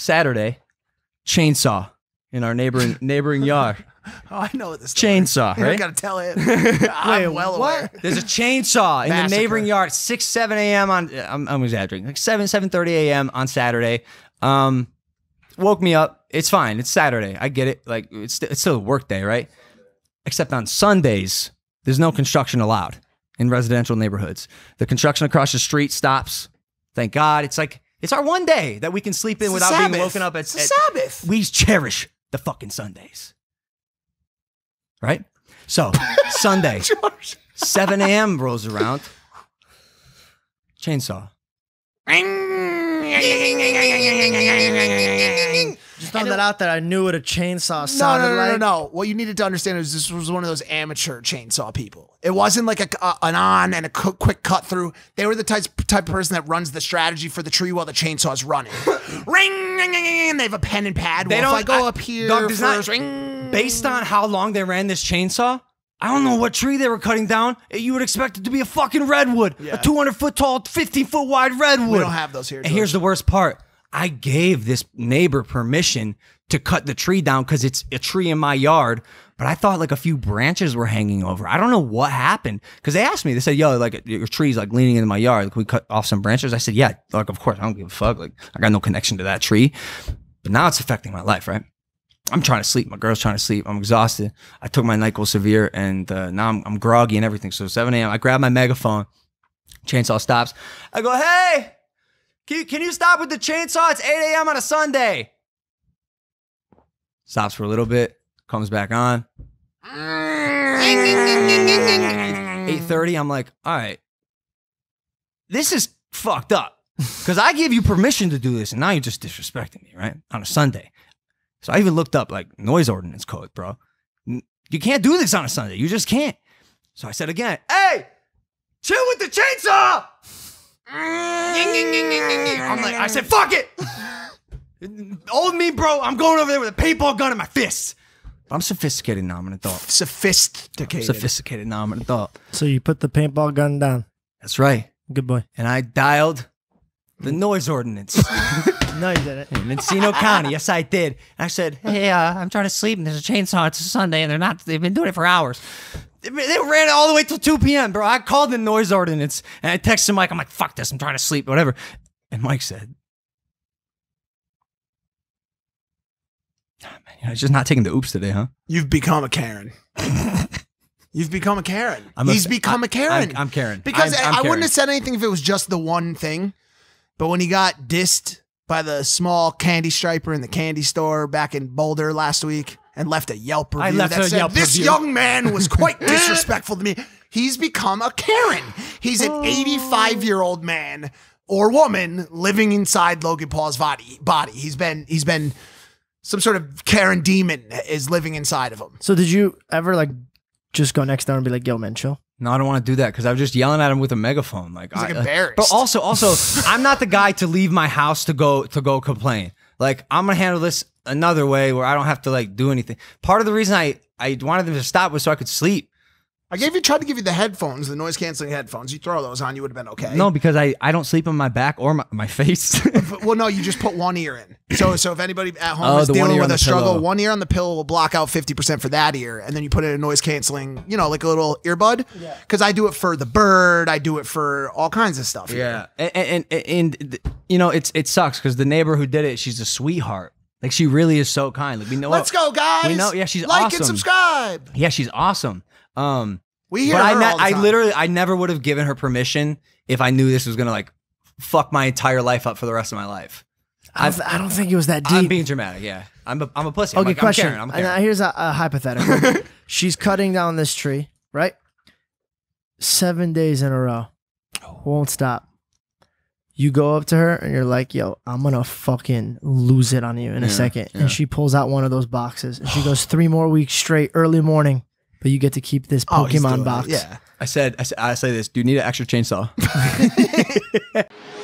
Saturday, chainsaw in our neighboring neighboring yard. Oh, I know what this story. Chainsaw, You don't right? gotta tell it. I'm well aware. There's a chainsaw in the neighboring yard, six, seven a.m. on. I'm, I'm exaggerating, like seven, seven thirty a.m. on Saturday. Um, woke me up. It's fine. It's Saturday. I get it. Like it's it's still a work day, right? Except on Sundays, there's no construction allowed in residential neighborhoods. The construction across the street stops. Thank God. It's like it's our one day that we can sleep in It's without being woken up at, It's at- Sabbath. we cherish the fucking Sundays. Right? So, Sunday, 7 a.m. rolls around. Chainsaw. Just throwing that out that I knew what a chainsaw No, sounded no, no, no, like. no. What you needed to understand is this was one of those amateur chainsaw people. It wasn't like a, a- an on and a quick cut through. They were the type type of person that runs the strategy for the tree while the chainsaw's running. ring, ring, ring, ring, and they have a pen and pad. They well, if I go I- up here Dog, there's not- ring. Based on how long they ran this chainsaw, I don't know what tree they were cutting down. Eh, you would expect it to be a fucking redwood, Yeah. a 200 foot tall, 15 foot wide redwood. We don't have those here. And here's the worst part. I gave this neighbor permission to cut the tree down because it's a tree in my yard. But I thought like a few branches were hanging over. I don't know what happened because they asked me. They said, "Yo, like your tree's like leaning into my yard. Can we cut off some branches?" I said, "Yeah, like of course. I don't give a fuck. Like I got no connection to that tree." But now it's affecting my life, right? I'm trying to sleep. My girl's trying to sleep. I'm exhausted. I took my Nyquil Severe, and uh, now I'm, I'm groggy and everything. So 7 a.m. I grab my megaphone. Chainsaw stops. I go, "Hey, can you, can you stop with the chainsaw? It's 8 a.m. on a Sunday." Stops for a little bit. Comes back on. 8:30. I'm like, all right, this is fucked up because I gave you permission to do this, and now you're just disrespecting me, right? On a Sunday. So I even looked up like noise ordinance code, bro. You can't do this on a Sunday. You just can't. So I said again, hey, chill with the chainsaw. I'm like, I said, fuck it. Old me, bro. I'm going over there with a paintball gun in my fist. But I'm sophisticated now. I'm an adult. sophisticated. Sophisticated now. I'm an adult. So you put the paintball gun down. That's right. Good boy. And I dialed the noise ordinance No, you didn't. in Encino County. Yes, I did. And I said, "Hey, uh, I'm trying to sleep, and there's a chainsaw. It's a Sunday, and they're not. They've been doing it for hours. They, ran it all the way till 2 p.m., bro. I called the noise ordinance, and I texted Mike. I'm like, "Fuck this. I'm trying to sleep, whatever." And Mike said, "Ah, man, you know, he's just not taking the oops today, huh?" You've become a Karen. You've become a Karen. I'm a- He's become I- a Karen. I'm- I'm Karen. Because I'm- I- I wouldn't have said anything if it was just the one thing. But when he got dissed by the small candy striper in the candy store back in Boulder last week and left a Yelp review I left that a said, Yelp this review." young man was quite disrespectful to me. He's become a Karen. He's an 85 year old man or woman living inside Logan Paul's body. Body. He's been he's been some sort of Karen demon is living inside of him. So did you ever like just go next door and be like, "Yo, man, chill"? No, I don't want to do that because I was just yelling at him with a megaphone. Like, He's, like, I- uh, embarrassed. But also, also, I'm not the guy to leave my house to go to go complain. Like, I'm gonna handle this another way where I don't have to like do anything. Part of the reason I I wanted them to stop was so I could sleep. I gave you tried to give you the headphones, the noise canceling headphones. You throw those on, you would have been okay. No, because I I don't sleep on my back or my, my face. Well, no, you just put one ear in. So, so if anybody at home Oh, is dealing with a struggle, pillow. one ear on the pill will block out fifty percent for that ear, and then you put in a noise canceling, you know, like a little earbud. Yeah. Because I do it for the bird, I do it for all kinds of stuff. yeah, and and, and, and you know it's it sucks because the neighbor who did it, she's a sweetheart. Like she really is so kind. Like we know. Let's go, guys. We know- yeah, she's like awesome. and subscribe. Yeah, she's awesome. Um, We hear but I, her ne- all the I literally, I never would have given her permission if I knew this was gonna like fuck my entire life up for the rest of my life. I don't, I don't think it was that deep. I'm being dramatic. Yeah, I'm a, I'm a pussy. I'm okay, like, question. I'm Karen. I'm And, uh, here's a, a hypothetical. She's cutting down this tree, right? Seven days in a row, won't stop. You go up to her and you're like, "Yo, I'm gonna fucking lose it on you in a Yeah, second. yeah. And she pulls out one of those boxes and she goes, three more weeks straight, early morning, but you get to keep this Oh, he's doing Pokemon it. box." Yeah. I said, I said, I say this. Do you need an extra chainsaw?